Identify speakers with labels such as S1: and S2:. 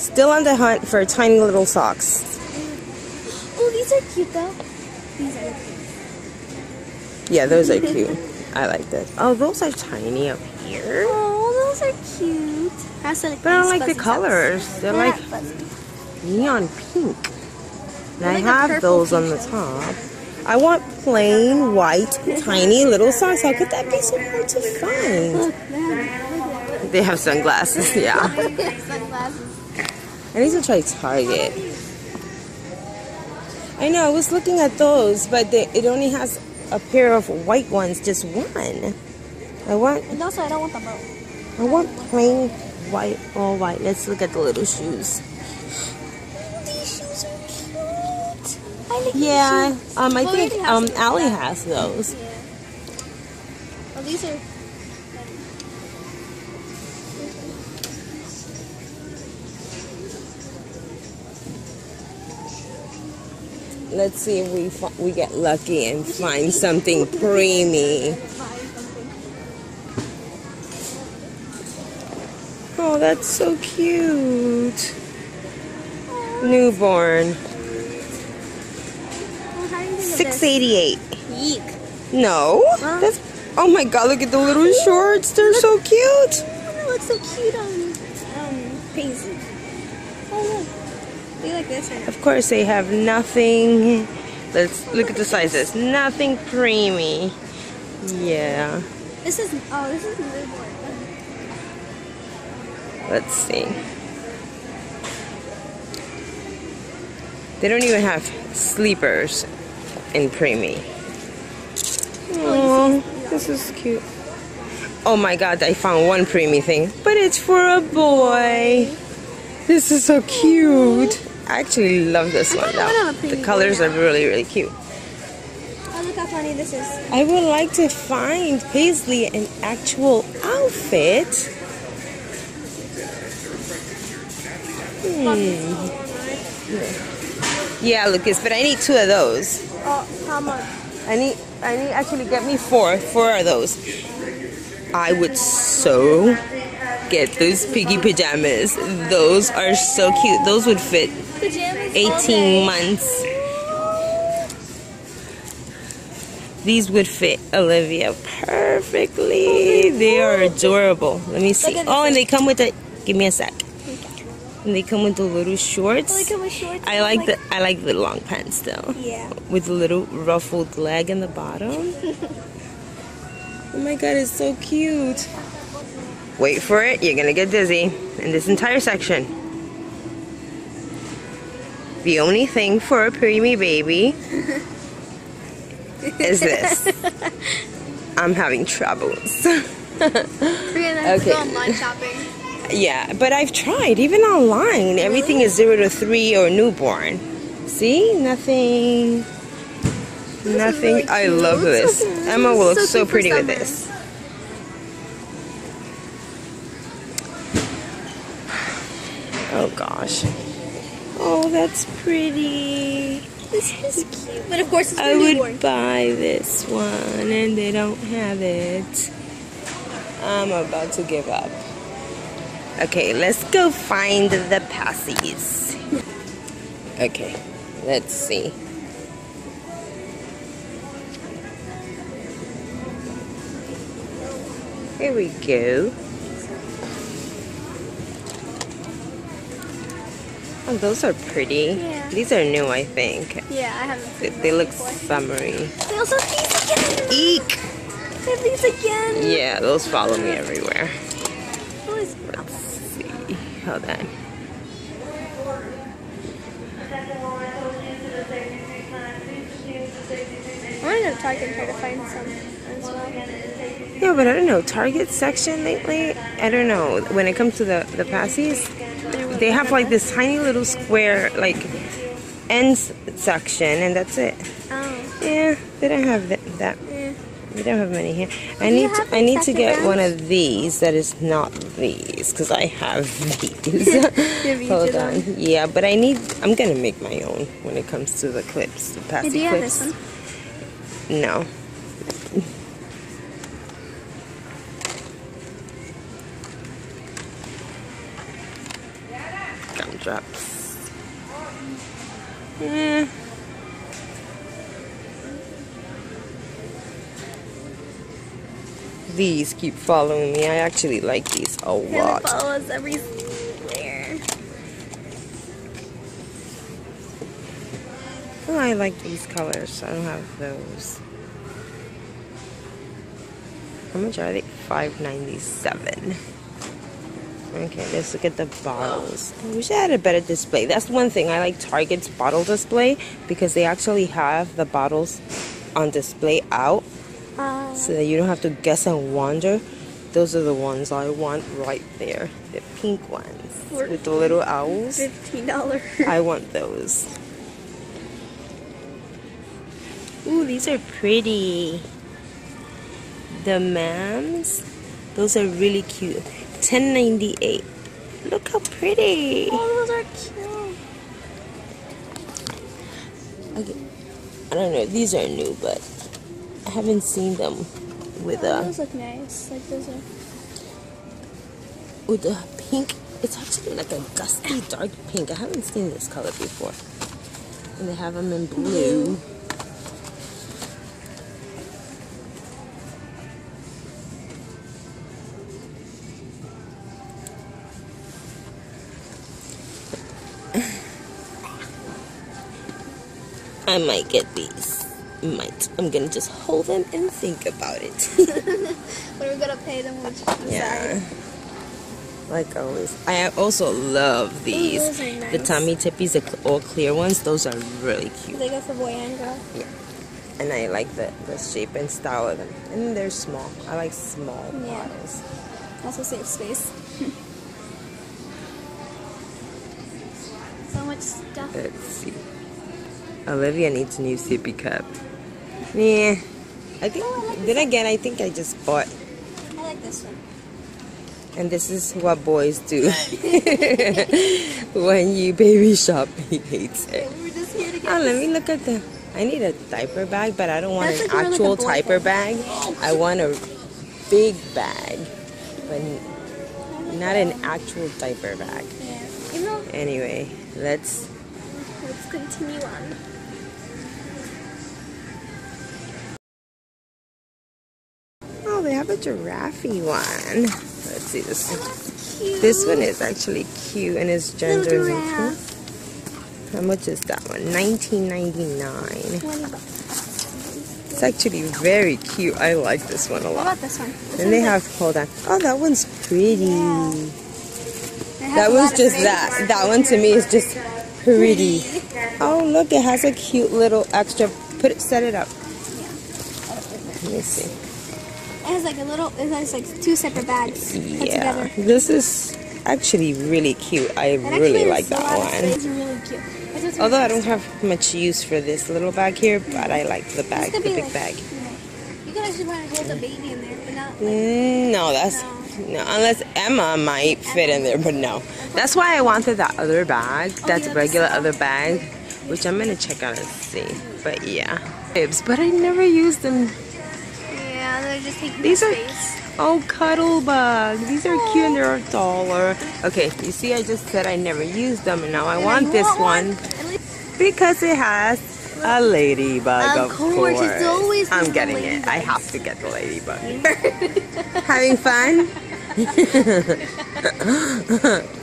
S1: Still on the hunt for tiny little socks.
S2: Oh, these are cute though. These are cute.
S1: Yeah, those are cute. I like this. Oh, those are tiny up here.
S2: Oh, those are cute. Has like
S1: But I don't like the colors.
S2: socks.
S1: They're
S2: They're
S1: like
S2: fuzzy.
S1: neon pink. And I
S2: like
S1: have those on the top. I want plain white tiny little socks. How could that be so hard to find?
S2: Look, they have,
S1: They have sunglasses, yeah.
S2: They have sunglasses.
S1: I need to try Target. I know, I was looking at those, but they, it only has a pair of white ones, just one. I want
S2: And also, I don't want the bow.
S1: I want plain white, all white. Let's look at the little shoes.
S2: These shoes are cute. I like
S1: Yeah,
S2: these shoes.
S1: um, I
S2: Well,
S1: think um. Allie has those.
S2: Yeah. Oh, these are.
S1: Let's see if we fi- we get lucky and find something preemie. Oh, that's so cute. Newborn,
S2: Oh, how do you think of this?
S1: six eighty eight.
S2: Yeek.
S1: No,
S2: Huh?
S1: that's. Oh my God! Look at the little shorts. They're so cute.
S2: Oh, they look so cute on um Paisley. Oh look. Do you like this or not?
S1: Of course, they have nothing. Let's look at the sizes. Nothing preemie. Yeah.
S2: This is oh this is newborn.
S1: Let's see. They don't even have sleepers in preemie. Oh, this is cute. Oh my god, I found one preemie thing, but it's for a boy. This is so cute. I actually love this one now. The colors are really, really cute.
S2: Oh look how funny this is.
S1: I would like to find Paisley an actual outfit. Hmm. Yeah, Lucas, but I need two of those.
S2: Oh how much?
S1: I need, I need actually get me four, four of those. I would so get those piggy pajamas. Those are so cute. Those would fit. 18 months. These would fit Olivia perfectly. They are adorable. Let me see. Oh, and they come with a. Give me a sec. And they come with the little shorts.
S2: look at my shorts.
S1: I like the I like the long pants though,
S2: Yeah.
S1: with the little ruffled leg in the bottom. oh my god, it's so cute. Wait for it. You're gonna get dizzy in this entire section. The only thing for a preemie baby is this. I'm having troubles.
S2: We're gonna have to
S1: Okay.
S2: online shopping.
S1: yeah, but I've tried, even online. Everything is zero to three or newborn. See? Nothing. Nothing.
S2: really
S1: I
S2: cute.
S1: love
S2: Looks so
S1: this. Emma will look
S2: So
S1: so pretty with this. Oh gosh. Oh, that's pretty.
S2: This is cute. But of course, it's
S1: I would
S2: newborn.
S1: buy this one and they don't have it. I'm about to give up. Okay, let's go find the passies. Okay, let's see. Here we go. Oh, those are pretty.
S2: Yeah.
S1: These are new, I think.
S2: Yeah, I haven't
S1: They, they look
S2: before.
S1: summery.
S2: They also have these again.
S1: Eek!
S2: They have these again.
S1: Yeah, those follow me everywhere. Let's see. Hold on.
S2: I'm gonna go Target and try to find some as well.
S1: Yeah, but I don't know. Target section lately, I don't know. When it comes to the, the passies, they have like this tiny little square, like, end section, and that's it.
S2: Oh.
S1: Yeah, they don't have that. that
S2: Yeah.
S1: they don't have many here. I need to, I need to get one of these that is not these because I have these. Hold on. Yeah, but I need. I'm gonna make my own when it comes to the clips, the passy clips.
S2: this one?
S1: No. I'm. Yeah. These keep following me. I actually like these a lot.
S2: follow us everywhere.
S1: Oh, I like these colors. I don't have those. How much are they? Five ninety seven. Okay, let's look at the bottles. I wish I had a better display. That's one thing. I like Target's bottle display because they actually have the bottles on display out
S2: Uh,
S1: so that you don't have to guess and wonder. Those are the ones I want right there. The pink ones with the little owls.
S2: fifteen dollars.
S1: I want those. Ooh, these are pretty. The mams, those are really cute. Ten ninety eight. Look how pretty.
S2: Oh, those are cute.
S1: Okay. I don't know. These are new, but I haven't seen them with
S2: Oh,
S1: a
S2: those look nice. Like those are.
S1: with a pink. It's actually like a dusty dark pink. I haven't seen this color before. And they have them in blue. I might get these. Might. I'm gonna just hold them and think about it.
S2: But we're gonna pay them we
S1: Yeah. Like always. I also love these.
S2: those are
S1: The
S2: nice.
S1: Tommee Tippees, the all clear ones, those are really cute.
S2: They go for boy and girl. Yeah.
S1: And I like the, the shape and style of them. And they're small. I like small
S2: Yeah.
S1: bottles.
S2: Also save space. so much stuff.
S1: Let's see. Olivia needs a new sippy cup. Yeah. I think, oh, then again, I think I just bought.
S2: I like this one.
S1: And this is what boys do. when you baby shop, he hates it.
S2: We were just here to get
S1: Oh, let me look at the. I need a diaper bag, but I don't want
S2: That's
S1: an
S2: like more like
S1: actual diaper
S2: bag.
S1: bag. I want a big bag, but not an actual diaper bag.
S2: Yeah. You know,
S1: Anyway, let's.
S2: Continue on.
S1: Oh, they have a giraffe one. Let's see this.
S2: Oh, one.
S1: This one is actually cute and it's gender neutral. How much is that one? Nineteen ninety nine.
S2: 20 bucks.
S1: It's actually very cute. I like this one a
S2: What
S1: lot.
S2: about this one? This
S1: And they have hold on. Oh, that one's pretty.
S2: Yeah. like- it has
S1: That one's just that. That one to me is just pretty. Oh, look, it has a cute little extra. Put it, set it up. Let me see.
S2: It has like a little, it has like two separate bags put
S1: Yeah,
S2: together.
S1: this is actually really cute. I really like that one.
S2: really cute.
S1: Although I don't have much use for this little bag here, but I like the bag, the big
S2: like-
S1: bag.
S2: You could actually want to hold the baby in there, but not like,
S1: Mm, No, that's no. Unless Emma might fit in there, but no. That's why I wanted that other bag. Oh, That's
S2: yeah,
S1: regular other bag, which I'm gonna check out and see. But yeah, bibs. But I never used them.
S2: yeah, they're just taking
S1: These are
S2: space.
S1: oh cuddle bug. These are cute and they're a dollar. Okay, you see, I just said I never used them, and now I
S2: And
S1: want this
S2: want
S1: one because it has. A ladybug,
S2: Of
S1: of,
S2: course, it's always
S1: I'm getting it. I have to get the ladybug. Having fun?